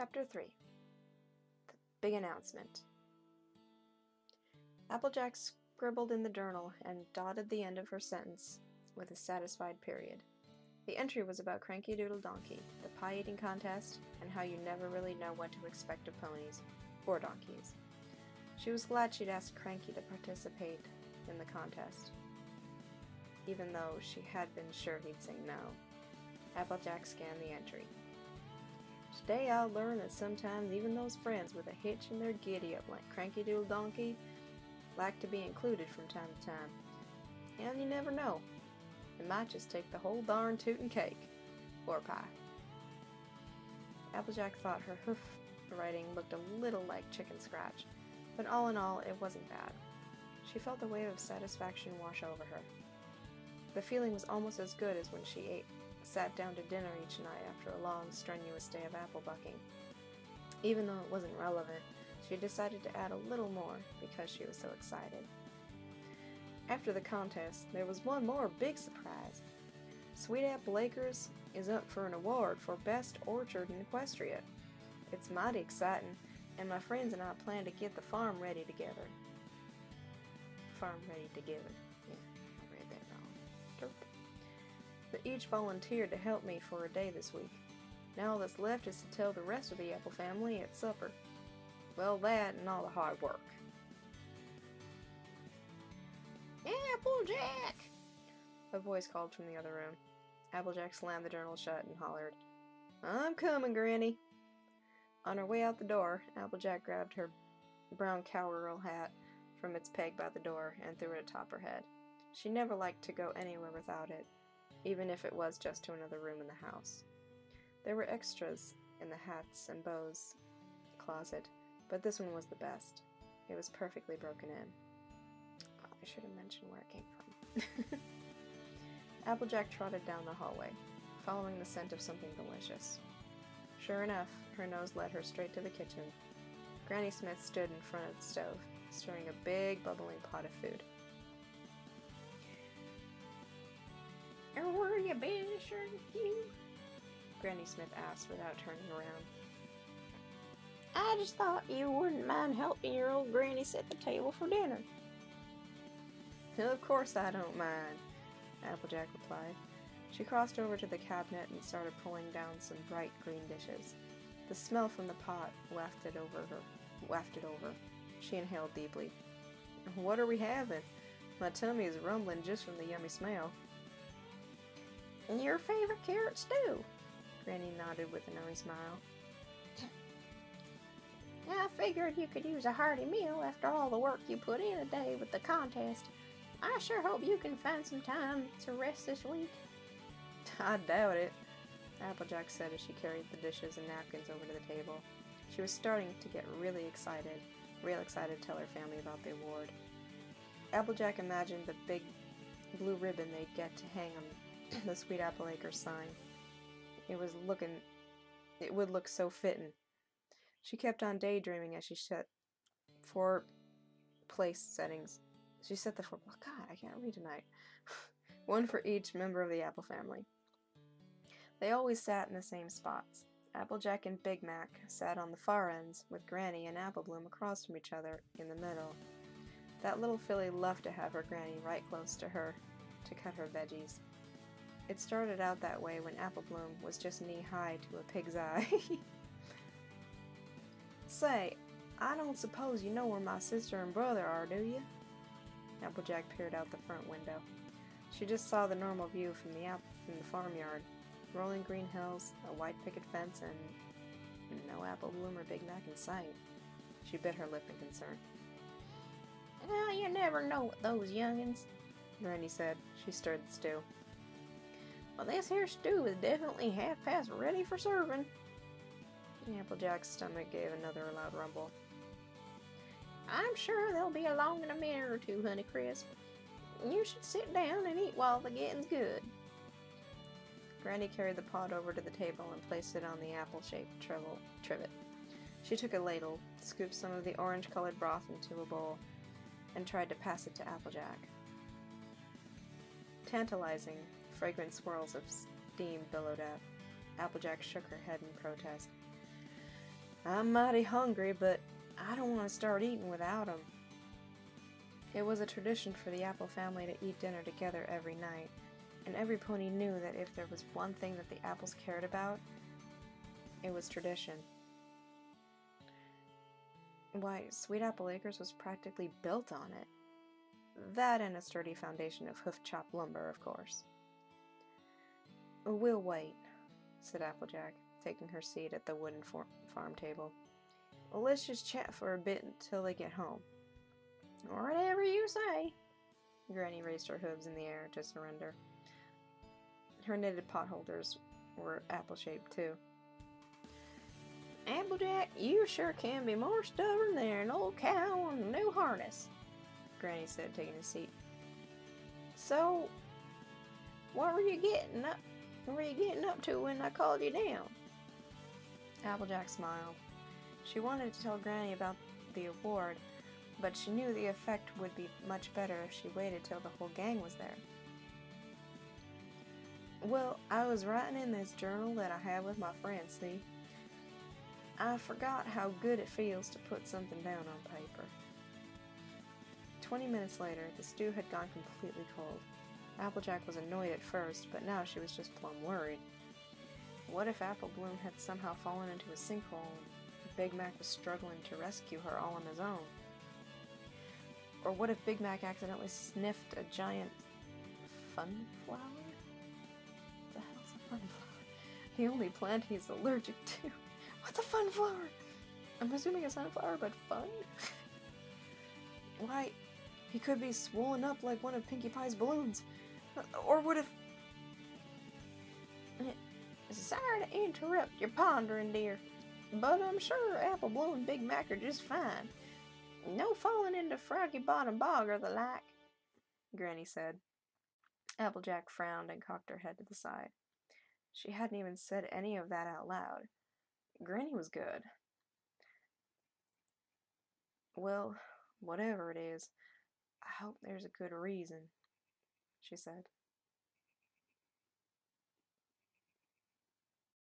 Chapter 3 The Big Announcement Applejack scribbled in the journal and dotted the end of her sentence with a satisfied period. The entry was about Cranky Doodle Donkey, the pie eating contest, and how you never really know what to expect of ponies or donkeys. She was glad she'd asked Cranky to participate in the contest, even though she had been sure he'd say no. Applejack scanned the entry. Today I'll learn that sometimes even those friends with a hitch in their giddy up like Cranky Doodle Donkey like to be included from time to time. And you never know. It might just take the whole darn tootin' cake. Or pie. Applejack thought her hoof writing looked a little like chicken scratch, but all in all, it wasn't bad. She felt a wave of satisfaction wash over her. The feeling was almost as good as when she ate, sat down to dinner each night after a long, strenuous day of apple bucking. Even though it wasn't relevant, she decided to add a little more because she was so excited. After the contest, there was one more big surprise. Sweet Apple Acres is up for an award for Best Orchard in Equestria. It's mighty exciting, and my friends and I plan to get the farm ready together. Farm ready together. Yeah, I read that wrong. Derp. They each volunteered to help me for a day this week. Now all that's left is to tell the rest of the Apple family at supper. Well, that and all the hard work. Applejack! A voice called from the other room. Applejack slammed the journal shut and hollered, I'm coming, Granny. On her way out the door, Applejack grabbed her brown cowgirl hat from its peg by the door and threw it atop her head. She never liked to go anywhere without it, even if it was just to another room in the house. There were extras in the hats and bows closet, but this one was the best. It was perfectly broken in. I should have mentioned where it came from. Applejack trotted down the hallway, following the scent of something delicious. Sure enough, her nose led her straight to the kitchen. Granny Smith stood in front of the stove, stirring a big, bubbling pot of food. And where you Sir Hugh? Granny Smith asked without turning around. I just thought you wouldn't mind helping your old granny set the table for dinner. Of course I don't mind, Applejack replied. She crossed over to the cabinet and started pulling down some bright green dishes. The smell from the pot wafted over her. Wafted over. She inhaled deeply. What are we having? My tummy is rumbling just from the yummy smell. Your favorite carrot stew. Granny nodded with a knowing smile. I figured you could use a hearty meal after all the work you put in a day with the contest. I sure hope you can find some time to rest this week. I doubt it, Applejack said as she carried the dishes and napkins over to the table. She was starting to get really excited, real excited to tell her family about the award. Applejack imagined the big blue ribbon they'd get to hang on the Sweet Apple Acres sign. It was looking, it would look so fitting. She kept on daydreaming as she set four place settings. She set the four. Oh God, I can't read tonight. One for each member of the Apple family. They always sat in the same spots. Applejack and Big Mac sat on the far ends, with Granny and Apple Bloom across from each other in the middle. That little filly loved to have her granny right close to her to cut her veggies. It started out that way when Apple Bloom was just knee high to a pig's eye. Say, I don't suppose you know where my sister and brother are, do you? Applejack peered out the front window. She just saw the normal view from the from the farmyard. Rolling green hills, a white picket fence, and no Apple Bloom or Big Mac in sight. She bit her lip in concern. Well, you never know with those youngins, Granny said. She stirred the stew. This here stew is definitely half past ready for serving. Applejack's stomach gave another loud rumble. I'm sure they'll be along in a minute or two, Honeycrisp. You should sit down and eat while the getting's good. Granny carried the pot over to the table and placed it on the apple-shaped trivet. She took a ladle, scooped some of the orange-colored broth into a bowl, and tried to pass it to Applejack. Tantalizing, fragrant swirls of steam billowed out. Applejack shook her head in protest. I'm mighty hungry, but I don't want to start eating without 'em. It was a tradition for the Apple family to eat dinner together every night, and every pony knew that if there was one thing that the apples cared about, it was tradition. Why, Sweet Apple Acres was practically built on it. That and a sturdy foundation of hoof chop lumber, of course. We'll wait, said Applejack, taking her seat at the wooden farm table. Let's just chat for a bit until they get home. Whatever you say. Granny raised her hooves in the air to surrender. Her knitted potholders were apple shaped, too. Applejack, you sure can be more stubborn than an old cow on a new harness, Granny said, taking a seat. So, what were you getting up? What were you getting up to when I called you down? Applejack smiled. She wanted to tell Granny about the award, but she knew the effect would be much better if she waited till the whole gang was there. Well, I was writing in this journal that I have with my friends, see? I forgot how good it feels to put something down on paper. Twenty minutes later, the stew had gone completely cold. Applejack was annoyed at first, but now she was just plumb worried. What if Apple Bloom had somehow fallen into a sinkhole and Big Mac was struggling to rescue her all on his own? Or what if Big Mac accidentally sniffed a giant funflower? The hell's a funflower? The only plant he's allergic to. What's a funflower? I'm assuming a sunflower, but fun? Why, he could be swollen up like one of Pinkie Pie's balloons. Or what if. Sorry to interrupt your pondering, dear, but I'm sure Apple Bloom and Big Mac are just fine. No falling into Froggy Bottom Bog or the like, Granny said. Applejack frowned and cocked her head to the side. She hadn't even said any of that out loud. Granny was good. Well, whatever it is, I hope there's a good reason, she said.